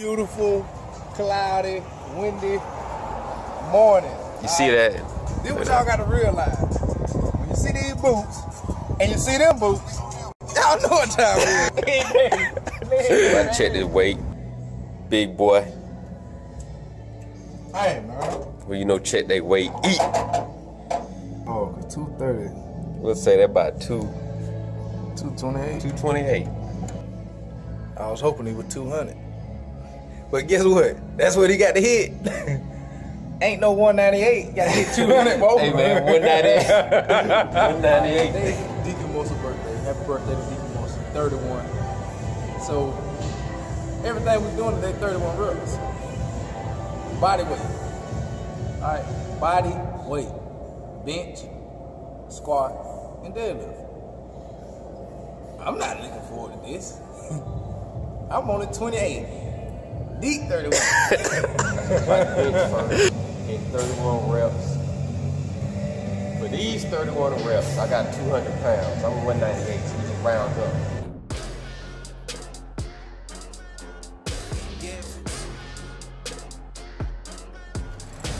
beautiful, cloudy, windy morning. You see that? This what y'all gotta realize. When you see these boots and you see them boots, y'all know what time it is. Check this weight. Big boy. hey man. Well, you know, check that weight. Eat. Oh, 230. We'll say that about two, 228. 228. I was hoping he was 200. But guess what? That's what he got to hit. Ain't no 198. Got to hit 200, bro. Hey man, 198. 198. Today, Deacon Muscle's birthday. Happy birthday to Deacon Morris. 31. So, everything we're doing today, 31 reps. Body weight. All right, body weight. Bench, squat, and deadlift. I'm not looking forward to this. I'm only 28. Deep 31. Hit 31 reps. For these 31 reps, I got 200 pounds. I'm 198, so just round up.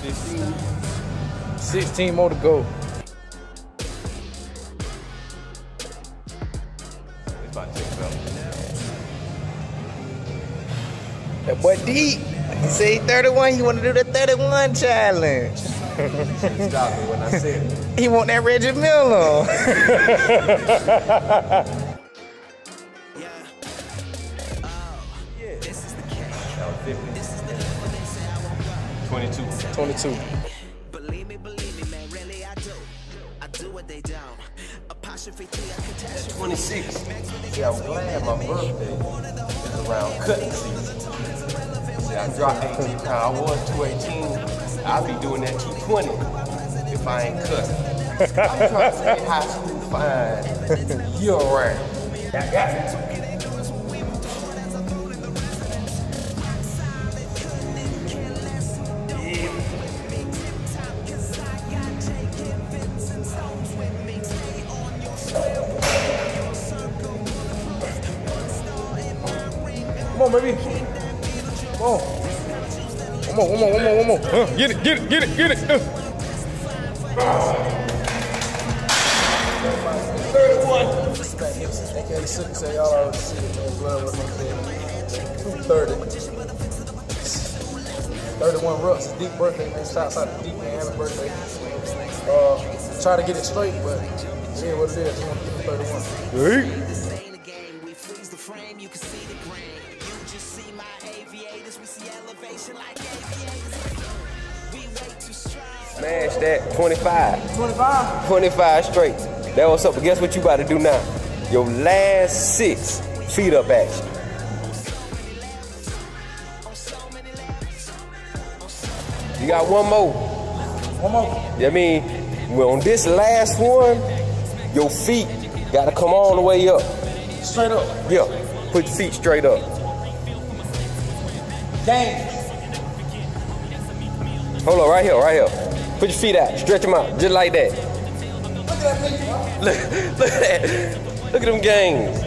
Fifteen. 16 more to go. That boy deep. He say 31, he want to do the 31 challenge. Stop me when I said it. He want that Reggie Miller. That was 50. 22. 22. Believe me, believe me, man, really I do. I do what they don't. Apostrophe T, I catastrophe. 26. Yeah, I'm glad my birthday is around cutting season. See, I dropped 18 pounds. I was 218. I'll be doing that 220 if I ain't cut. I'm trying to stay high school fine year round. Come on, baby. Come on. One more, one more, one more, one more. Uh, get it, get it, get it, get it. Uh. AKA Sick say y'all see it, man. Blood with my head. 230. 31 reps. It's Deac birthday, man. Shouts out to Deac, man. Happy birthday. Uh, try to get it straight, but yeah, what it is. The 31. This ain't a game. We freeze the frame, you can see the grain. You just see my aviators, we see elevation like aviators. We way too strong. Smash that 25. 25? 25 straight. That was up. But guess what you about to do now? Your last six feet up action. You got one more. One more. I mean, well, on this last one, your feet gotta come all the way up. Straight up. Yeah, put your feet straight up. Game. Hold on, right here, right here. Put your feet out, stretch them out, just like that. Look at that picture, bro. Look, look at that. Look at them games.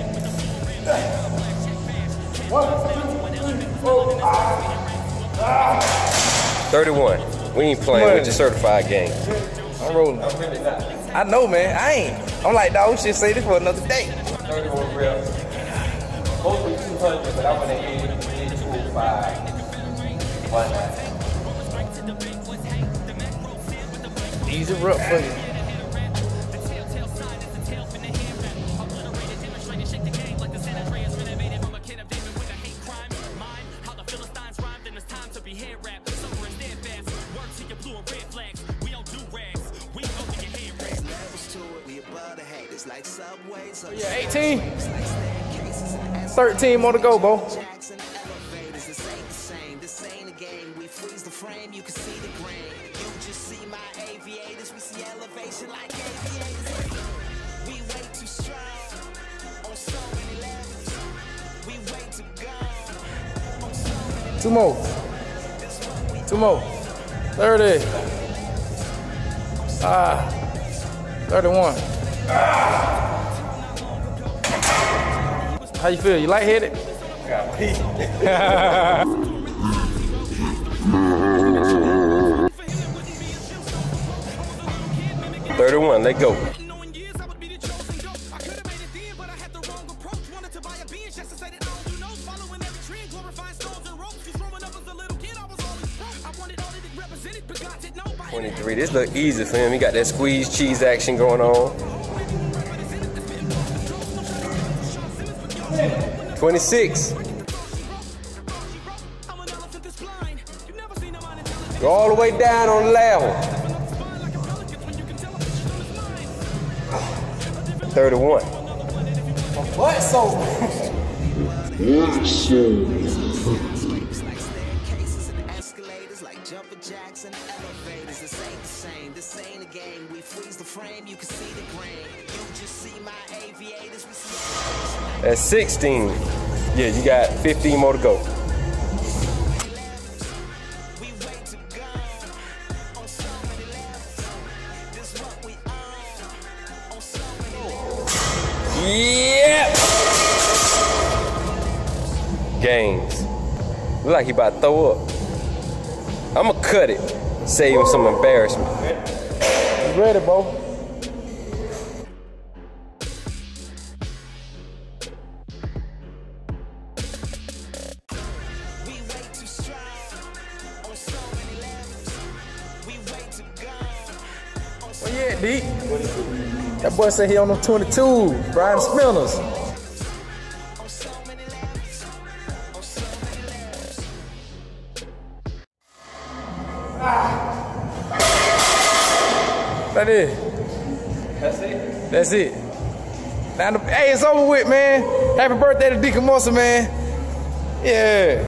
One, two, three, four, five. 31. We ain't playing with your certified gang. I'm rolling. I know, man. I ain't. I'm like, dog, we should say this for another day. 31 reps. Both be 200, but I'm gonna hit, hit 205. Why not? Easy rep for you. Levels to it, we above the haters like subways or Yeah, 18. 13 more to go, Bo. This ain't a game. We freeze the frame, you can see the grain. You just see my aviators, we see elevation like aviators. We way too strong on so many levels. We way too gone Two more. Two more. 30. Ah. 31. How you feel? You lightheaded? Thirty-one. Let go. Twenty-three. This look easy for him. He got that squeeze cheese action going on. Twenty-six. I'm an elephant that's blind. You never seen a mind intelligent. Go all the way down on level. Fine like a pelican when game. We freeze the frame, you can see the grain. You just see my aviators, we see elevation sixteen. Yeah, you got fifteen more to go. we wait to go. On so many levels, this what we own. On so many Yep. Games. Look like he about to throw up. I'ma cut it. Save him some embarrassment. Ready, bro? We way too strong on so many levels. We way too gone on so Where you at, D? That boy said he on the 22. Brian Spinners. That is. That's it. That's it. Now, the, hey, it's over with, man. Happy birthday to Deacon Muscle, man. Yeah.